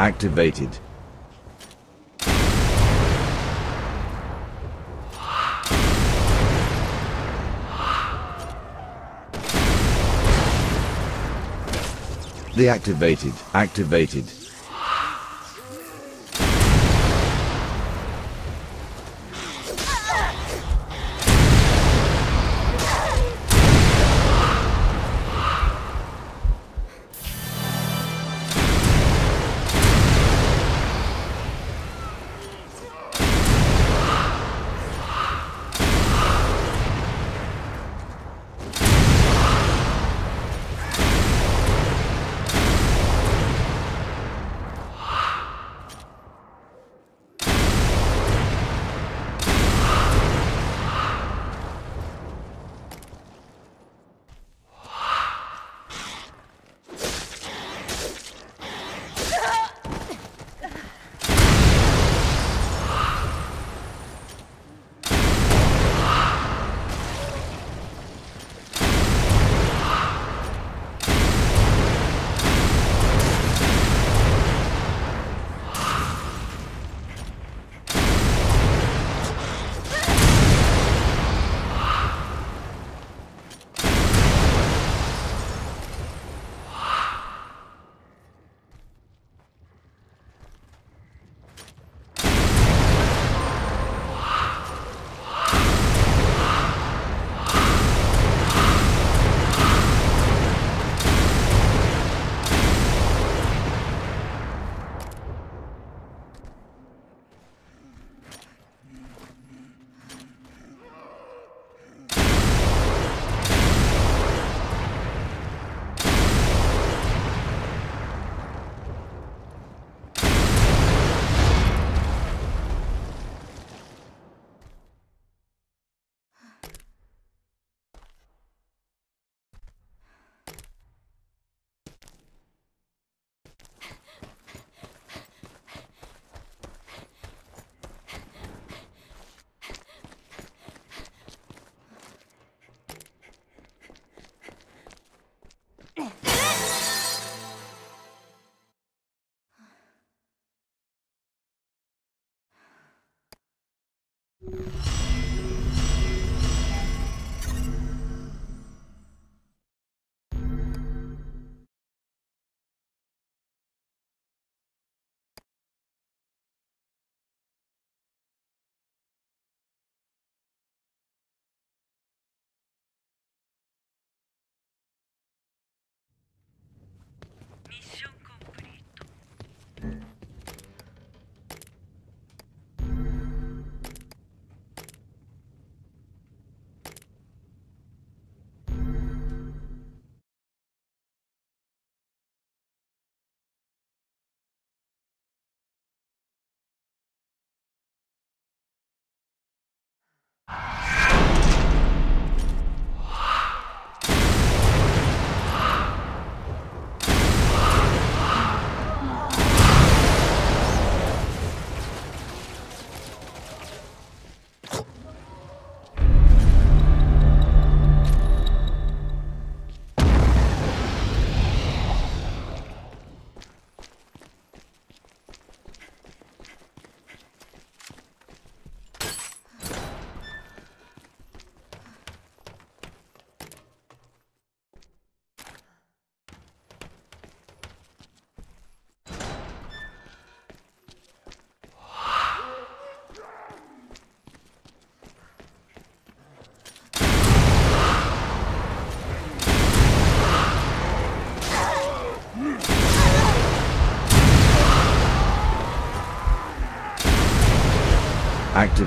Activated. Deactivated. Activated.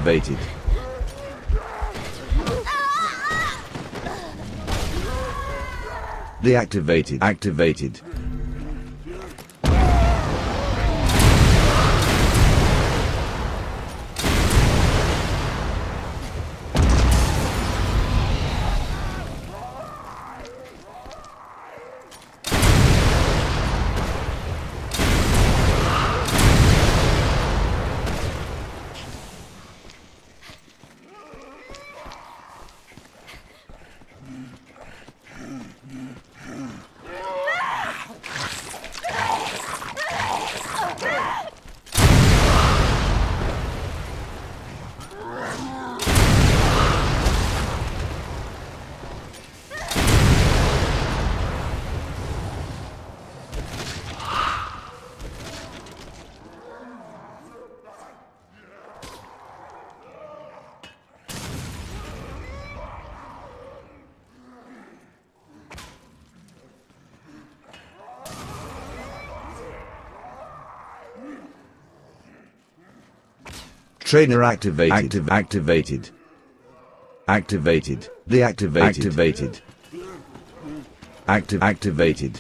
Activated. Deactivated. Activated. Trainer activated. Active, activated. Activated. Deactivated. Activated. Active, activated.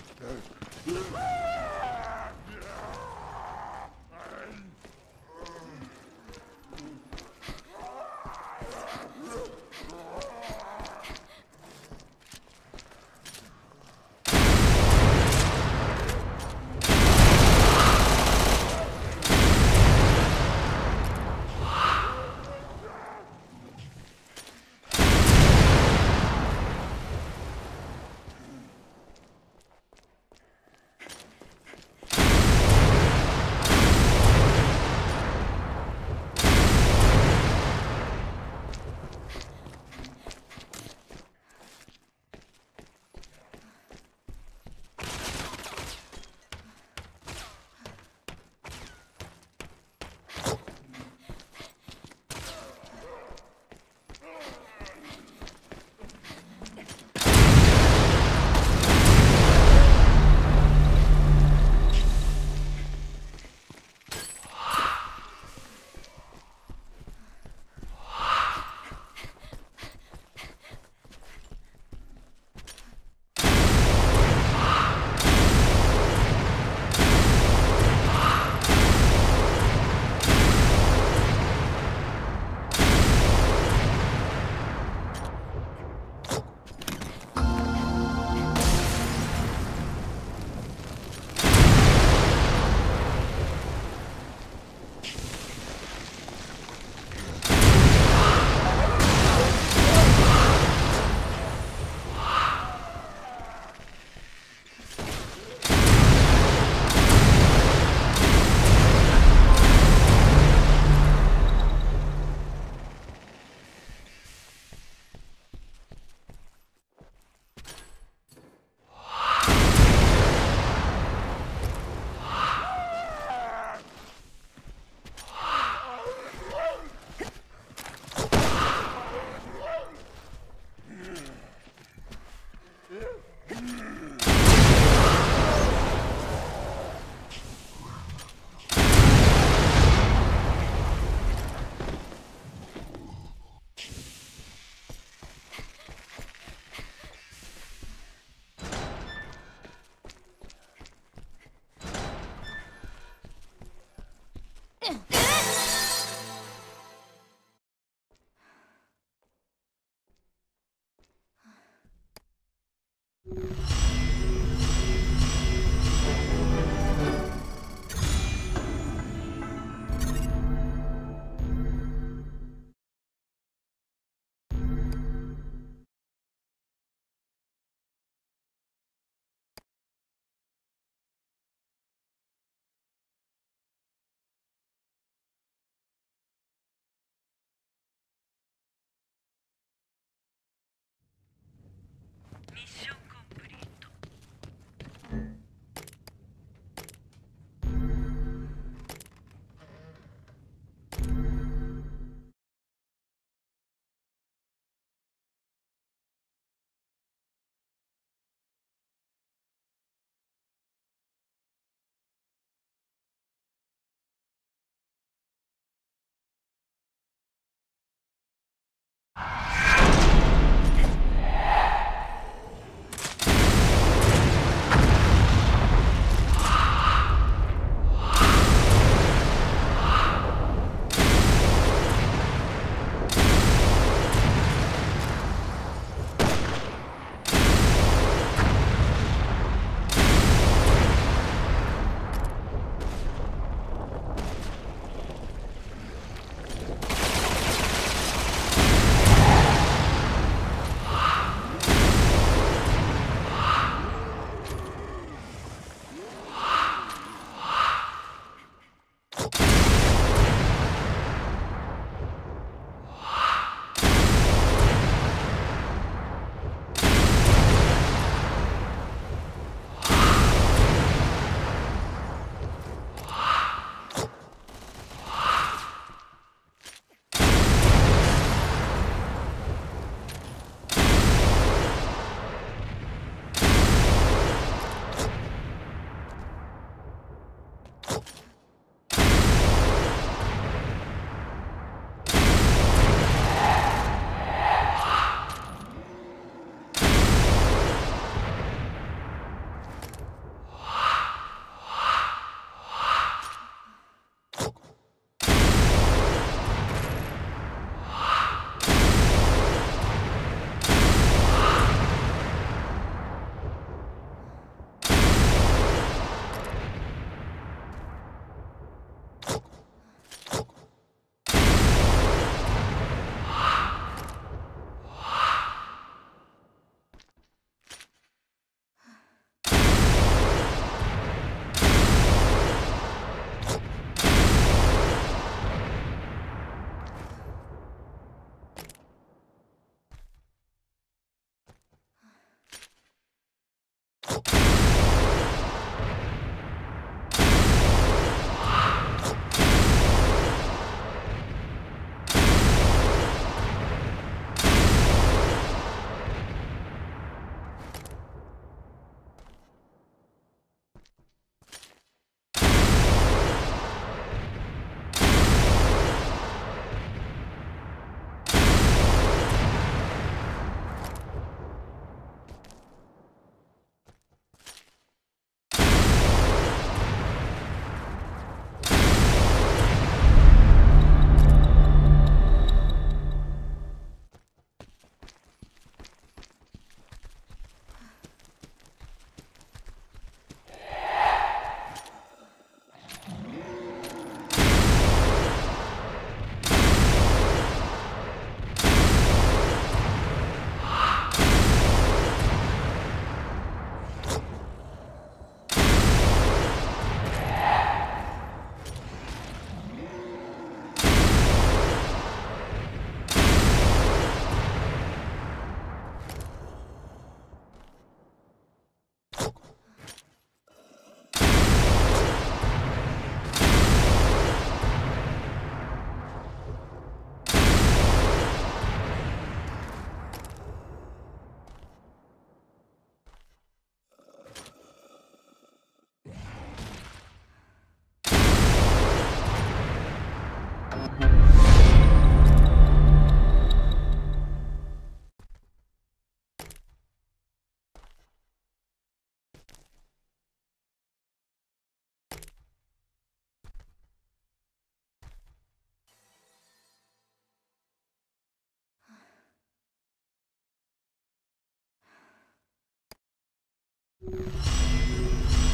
Mission complete.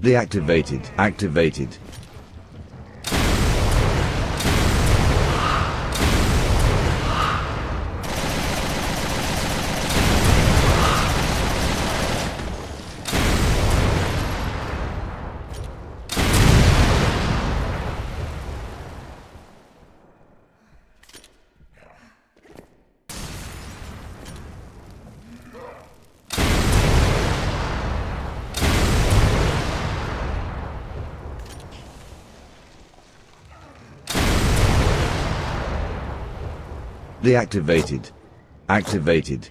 Deactivated. Activated. Deactivated. Activated.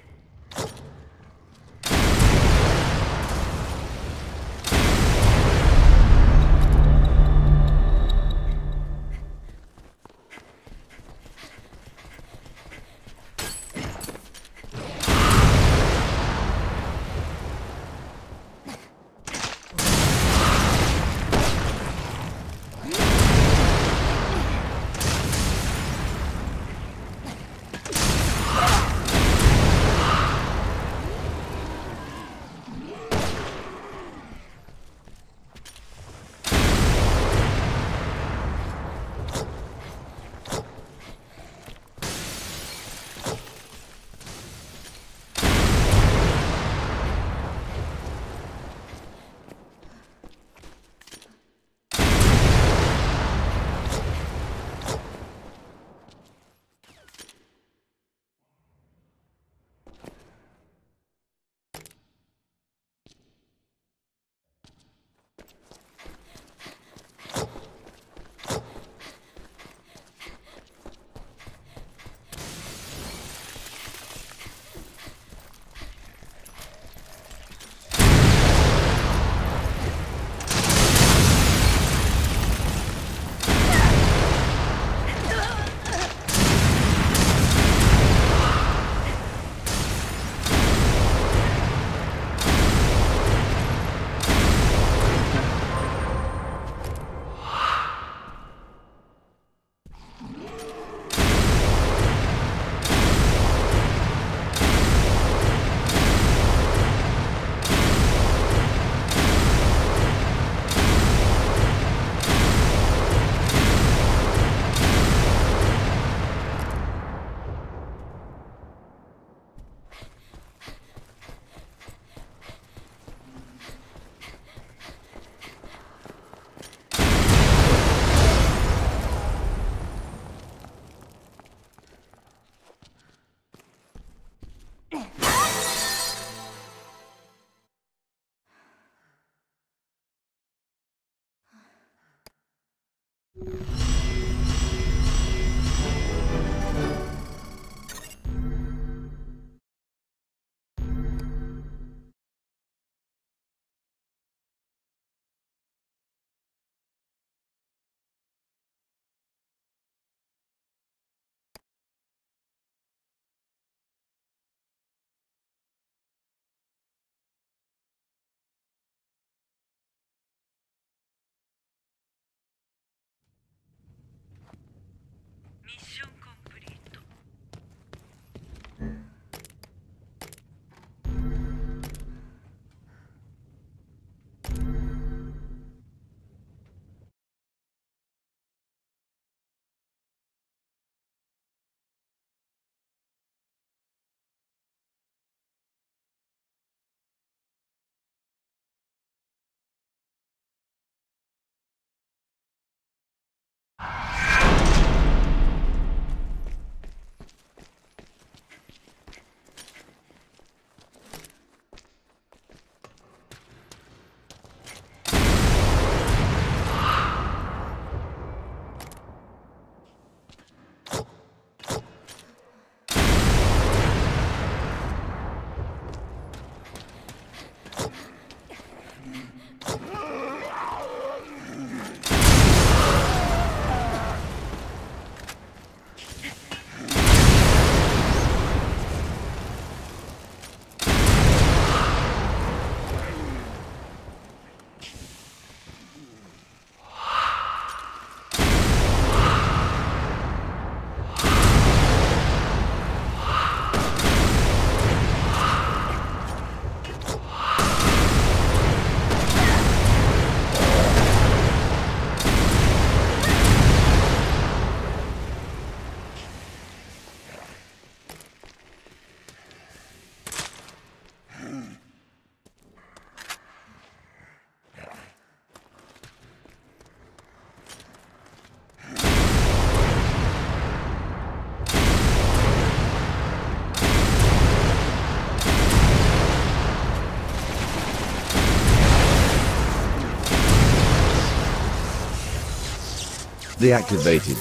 Deactivated.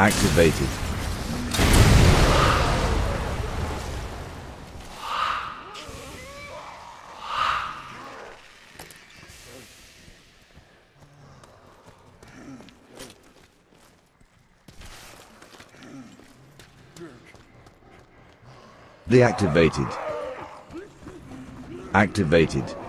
Activated. Deactivated. Activated.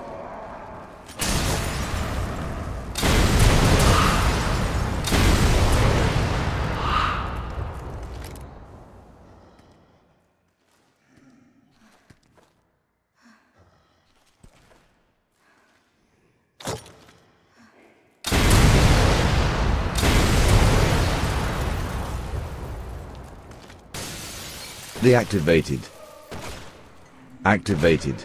Deactivated. Activated.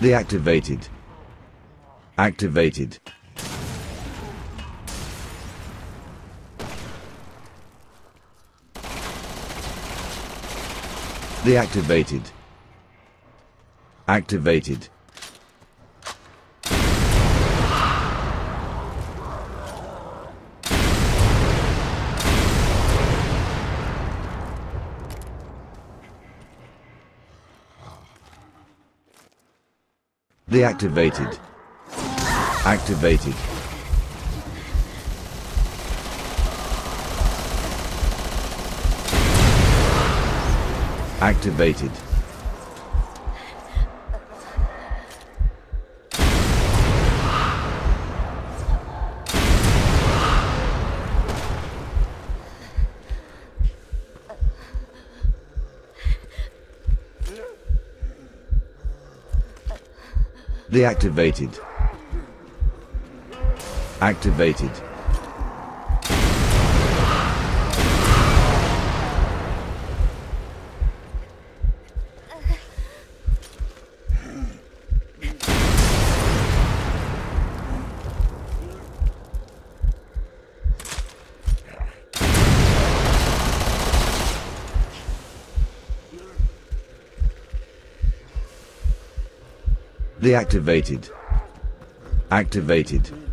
Deactivated. Activated. Deactivated. Activated. Deactivated. Activated. Activated. Deactivated. Activated. Deactivated. Activated.